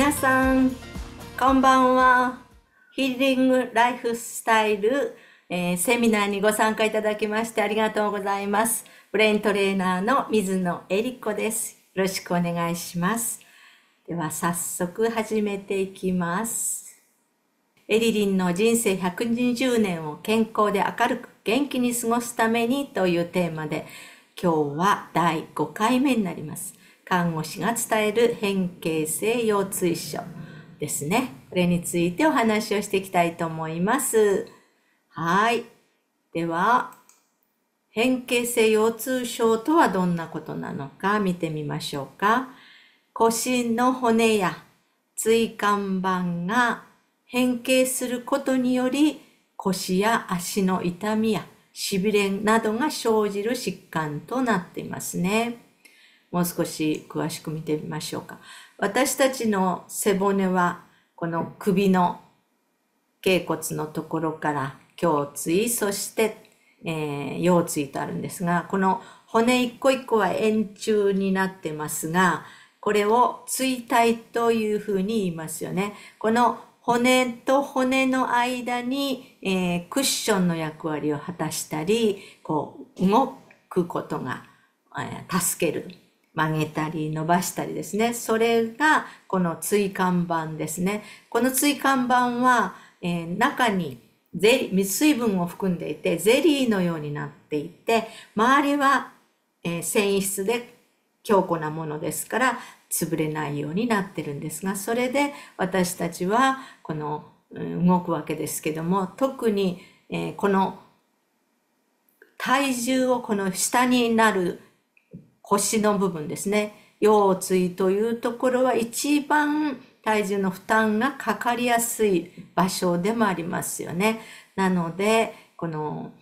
皆さん、こんばんは。ヒーリングライフスタイル、えー、セミナーにご参加いただきましてありがとうございます。ブレイントレーナーの水野恵里子です。よろしくお願いします。では早速始めていきます。エリリンの人生120年を健康で明るく元気に過ごすためにというテーマで今日は第5回目になります。看護師が伝える変形性腰椎症ですね。これについてお話をしていきたいと思います。はい。では、変形性腰痛症とはどんなことなのか見てみましょうか。腰の骨や椎間板が変形することにより腰や足の痛みや痺れなどが生じる疾患となっていますね。もう少し詳しく見てみましょうか。私たちの背骨は、この首の頸骨のところから胸椎、そして、えー、腰椎とあるんですが、この骨一個一個は円柱になってますが、これを椎体というふうに言いますよね。この骨と骨の間に、えー、クッションの役割を果たしたり、こう、動くことが、えー、助ける曲げたり伸ばしたりですね。それがこの椎間板ですね。この椎間板は、えー、中にゼリ、水分を含んでいて、ゼリーのようになっていて、周りは、えー、繊維質で強固なものですから、潰れないようになってるんですが、それで私たちはこの、うん、動くわけですけども、特に、えー、この体重をこの下になる腰の部分ですね。腰椎というところは一番体重の負担がかかりやすい場所でもありますよね。なので、この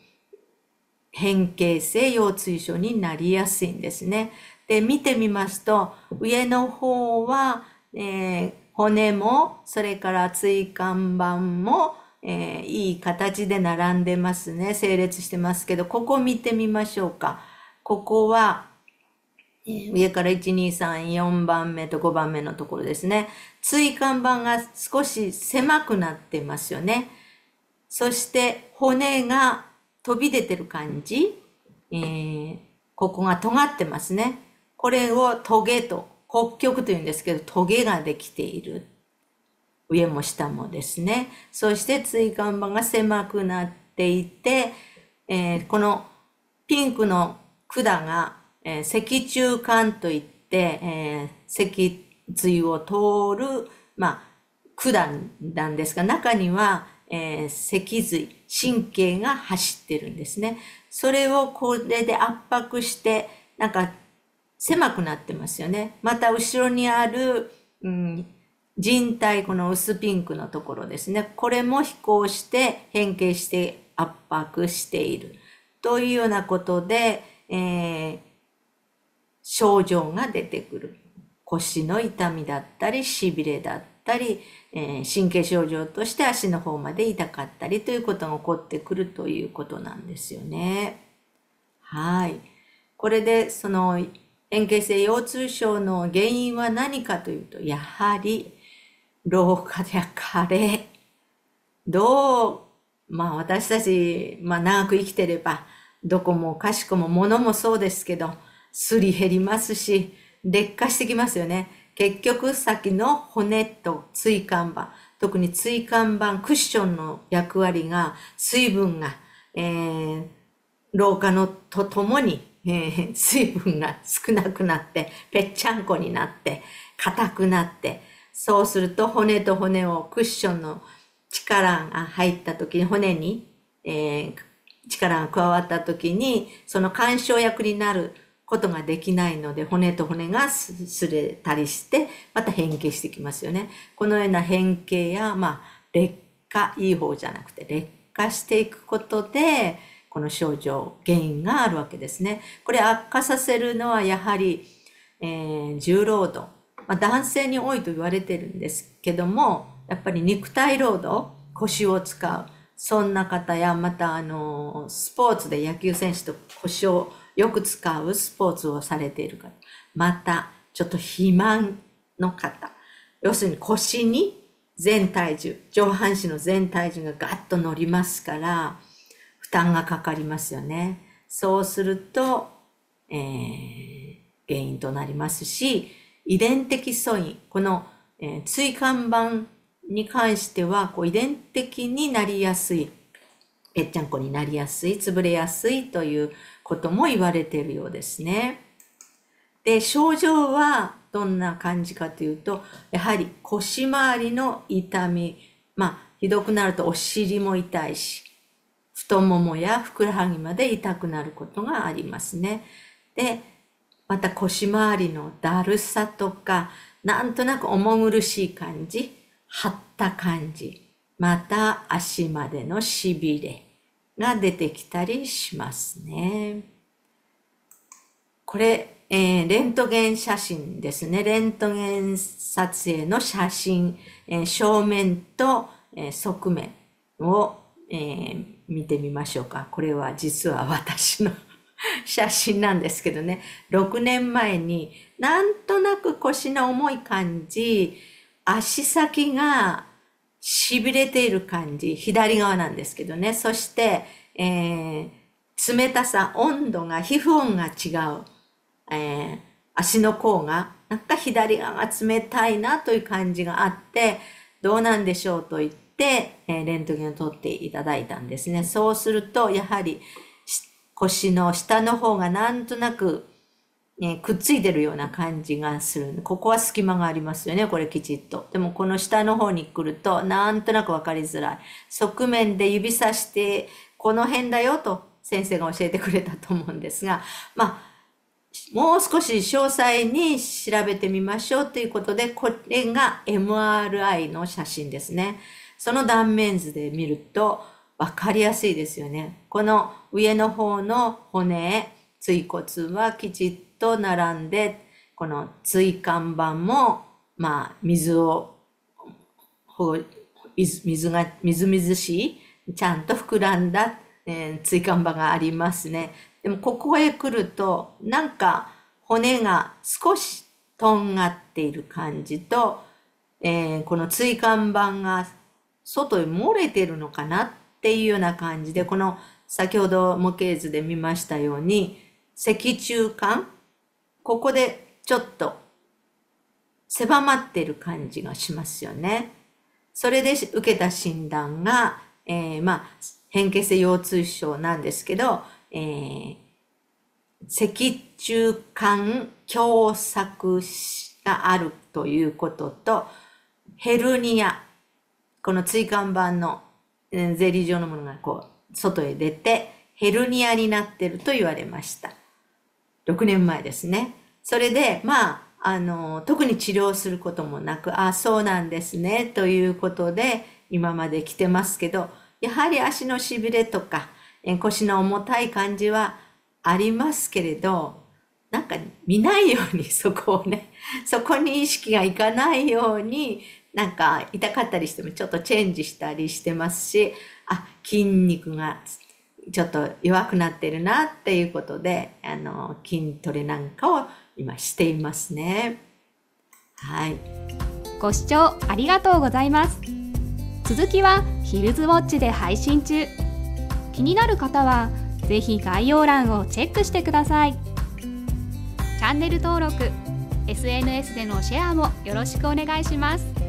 変形性腰椎症になりやすいんですね。で、見てみますと、上の方は、えー、骨も、それから椎間板も、えー、いい形で並んでますね。整列してますけど、ここ見てみましょうか。ここは、上から1、2、3、4番目と5番目のところですね。椎間板が少し狭くなってますよね。そして骨が飛び出てる感じ。えー、ここが尖ってますね。これをトゲと、骨極というんですけど、トゲができている。上も下もですね。そして椎間板が狭くなっていて、えー、このピンクの管がえー、脊柱管といって、えー、脊髄を通る、まあ、管なんですが、中には、えー、脊髄、神経が走ってるんですね。それをこれで圧迫して、なんか狭くなってますよね。また後ろにある、うん、人体、この薄ピンクのところですね。これも飛行して変形して圧迫している。というようなことで、えー、症状が出てくる。腰の痛みだったり、痺れだったり、えー、神経症状として足の方まで痛かったりということが起こってくるということなんですよね。はい。これで、その、変形性腰痛症の原因は何かというと、やはり、老化や加齢。どう、まあ私たち、まあ長く生きてれば、どこもかしこも物もそうですけど、すり減りますし、劣化してきますよね。結局先の骨と椎間板、特に椎間板クッションの役割が水分が、えー、老化のとともに、えー、水分が少なくなって、ぺっちゃんこになって、硬くなって、そうすると骨と骨をクッションの力が入った時に骨に、えー、力が加わった時に、その干渉役になることができないので、骨と骨がすれたりして、また変形してきますよね。このような変形や、まあ、劣化、いい方じゃなくて劣化していくことで、この症状、原因があるわけですね。これ悪化させるのはやはり、えー、重労働。まあ、男性に多いと言われてるんですけども、やっぱり肉体労働、腰を使う。そんな方や、またあの、スポーツで野球選手と腰をよく使うスポーツをされている方、また、ちょっと肥満の方、要するに腰に全体重、上半身の全体重がガッと乗りますから、負担がかかりますよね。そうすると、えー、原因となりますし、遺伝的素因、この、えー、椎間板に関しては、こう遺伝的になりやすい、ぺっちゃんこになりやすい、潰れやすいということも言われているようですね。で、症状はどんな感じかというと、やはり腰回りの痛み、まあ、ひどくなるとお尻も痛いし、太ももやふくらはぎまで痛くなることがありますね。で、また腰回りのだるさとか、なんとなく重苦しい感じ、張った感じ、また足までのしびれが出てきたりしますね。これ、えー、レントゲン写真ですね。レントゲン撮影の写真、えー、正面と、えー、側面を、えー、見てみましょうか。これは実は私の写真なんですけどね、6年前になんとなく腰の重い感じ、足先が痺れている感じ、左側なんですけどね、そして、えー、冷たさ、温度が、皮膚温が違う、えー、足の甲が、なんか左側が冷たいなという感じがあって、どうなんでしょうと言って、えー、レントゲンを取っていただいたんですね。そうすると、やはり、腰の下の方がなんとなく、ね、くっついてるような感じがする。ここは隙間がありますよね、これきちっと。でもこの下の方に来ると、なんとなくわかりづらい。側面で指さして、この辺だよと先生が教えてくれたと思うんですが、まあ、もう少し詳細に調べてみましょうということで、これが MRI の写真ですね。その断面図で見ると、わかりやすいですよね。この上の方の骨、椎骨はきちっとと並んで、この椎間板も、まあ、水を、水が、みずみずしい、ちゃんと膨らんだ、えー、椎間板がありますね。でも、ここへ来ると、なんか、骨が少しとんがっている感じと、えー、この椎間板が外へ漏れてるのかなっていうような感じで、この先ほど模型図で見ましたように、脊柱管、ここでちょっと狭まってる感じがしますよね。それで受けた診断が、えー、まあ、変形性腰痛症なんですけど、えー、脊柱管狭窄があるということと、ヘルニア、この椎間板のゼリー状のものがこう、外へ出て、ヘルニアになってると言われました。6年前ですね。それで、まあ、あの、特に治療することもなく、あ、そうなんですね、ということで、今まで来てますけど、やはり足の痺れとか、腰の重たい感じはありますけれど、なんか見ないように そこをね、そこに意識がいかないようになんか痛かったりしてもちょっとチェンジしたりしてますし、あ、筋肉がちょっと弱くなってるなっていうことで、あの、筋トレなんかを今していますね。はい。ご視聴ありがとうございます。続きはヒルズウォッチで配信中。気になる方はぜひ概要欄をチェックしてください。チャンネル登録、SNS でのシェアもよろしくお願いします。